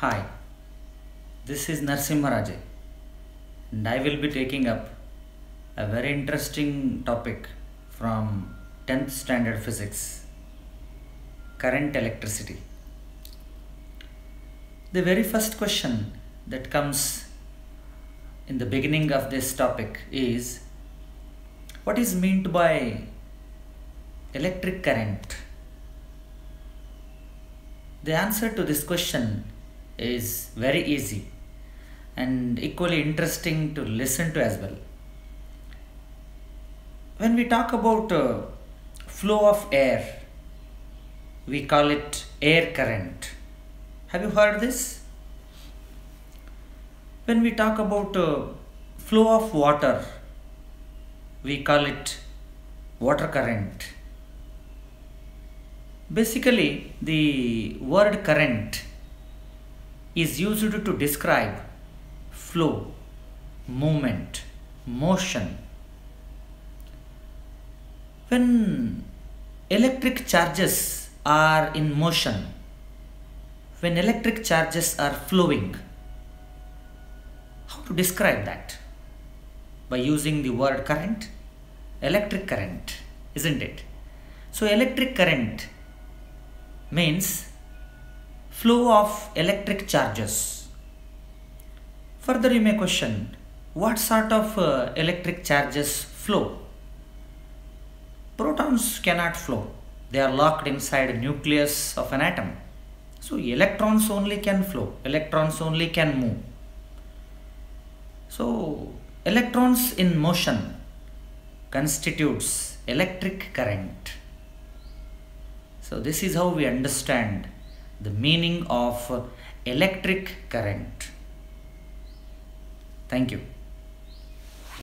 Hi, this is Narasimha Raje and I will be taking up a very interesting topic from 10th standard physics current electricity. The very first question that comes in the beginning of this topic is what is meant by electric current? The answer to this question is very easy and equally interesting to listen to as well. When we talk about uh, flow of air, we call it air current. Have you heard this? When we talk about uh, flow of water, we call it water current. Basically, the word current is used to describe flow, movement, motion. When electric charges are in motion, when electric charges are flowing, how to describe that? By using the word current, electric current, isn't it? So, electric current means flow of electric charges. Further, you may question what sort of uh, electric charges flow? Protons cannot flow, they are locked inside nucleus of an atom. So, electrons only can flow, electrons only can move. So, electrons in motion constitutes electric current. So, this is how we understand the meaning of electric current. Thank you.